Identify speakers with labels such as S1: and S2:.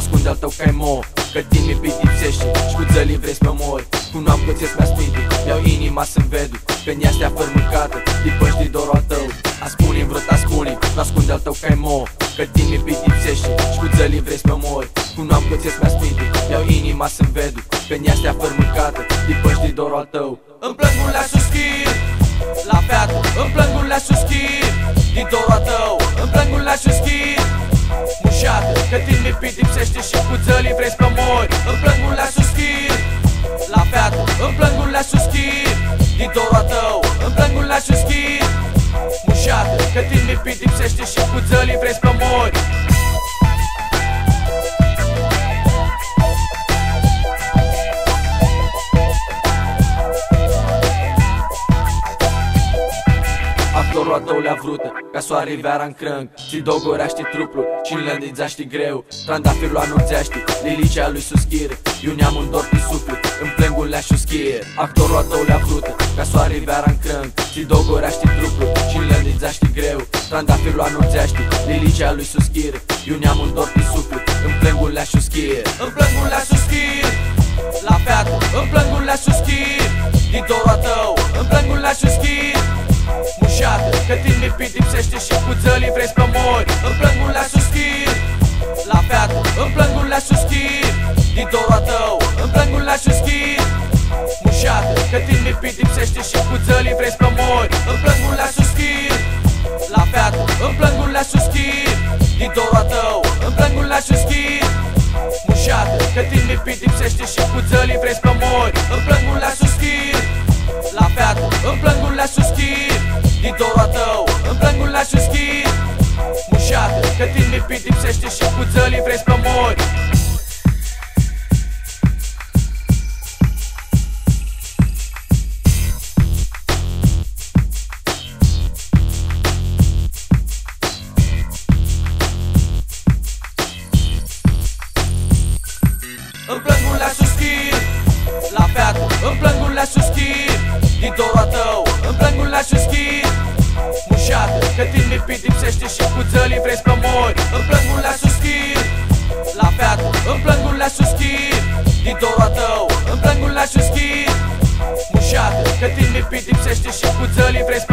S1: spune N-ascunde al tău ca mo Că din mi pedipsești Și cu țălii vrei să mă mori. Cu n-am cățesc mi-a spinte Mi-au inima să-mi vedu Că în ea stea mâncată Dipăși de dorul al tău. A spune-mi vrut a spune N-ascunde al tău ca mo Că din mi pedipsești Și cu țălii vrei să mă mori. Cu n-am cățesc mi-a spinte Mi-au inima să-mi vedu Că în ea stea mâncată Dipăși de dorul al tău.
S2: Îmi plâng un la suschir La feată Îmi plâng un la suschir cu țălii vrei să mă mori Îmi plâng un la suschir La feată Îmi plâng un la suschir Din dorul tău Îmi plâng un la suschir Mușată Că din mi pedipsește Și cu țălii vrei să mă mori
S1: Actorul tău le-a vrută, ca soare veara în crâng Ți dogorește trupul și înlăndițaște greu. Trandafirul anunțește, lilicea lui suschire Eu neam un dor pe suflet, în plângul le schie Actorul tău le-a vrută, ca soare veara în crâng Ți dogorește trupul și înlăndițaște greu. Trandafirul anunțește, lilicea lui suschire Eu neam un dor pe suflet, în plângul le schie
S2: În plângul le suschir La feată, în plângul le suschir Din dorul tău, în plângul le suschir. Mușată, că din mi pedipsește și cu țălii vrei să mori. În plângul la suschir La feată, în plângul la suschir Din dorul tău, în plângul la suschir Mușată, că din mi pedipsește și cu țălii vrei să mori. În plângul la suschir La feată, în plângul la suschir Din dorul tău, în plângul la suschir Mușată, că din mi pedipsește și cu țălii plângul la suschir din dorul tău În plângul la suschir Mușată, că din mi pedipsește și cu țălii vrei să mori și cu țălii vrei să mori În plângul la suschir La feată, în plângul la suschir Din dorul tău, în plângul la suschir Mușată, că din mi pedipsește și cu țălii vrei să mori